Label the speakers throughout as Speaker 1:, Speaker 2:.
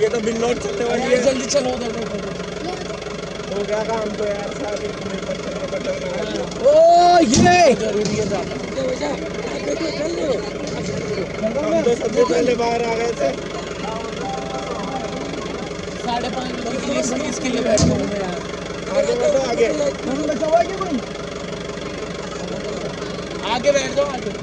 Speaker 1: ये तो बिन नोट चलने वाली है
Speaker 2: जल्दी चलो उधर।
Speaker 1: हो गया काम तो यार वाली है।
Speaker 2: ओ ये ज़रूरी है
Speaker 1: हम तो सबसे पहले बाहर आ गए थे
Speaker 2: साढ़े पाँच बजे के लिए बैठ गया
Speaker 1: आगे।
Speaker 2: आगे बैठ जाओ आगे।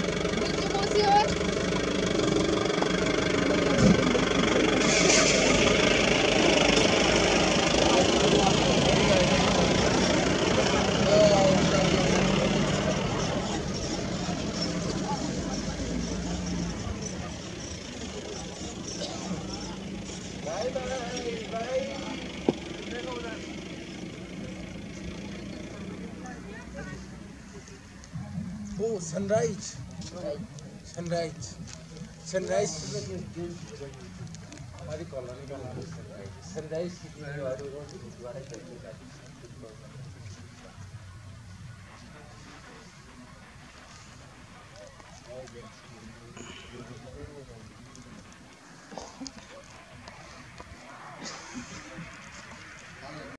Speaker 1: ओ सनराइज सनराइज सनराइज हमारी कॉलोनी का नाम सनराइज सनराइज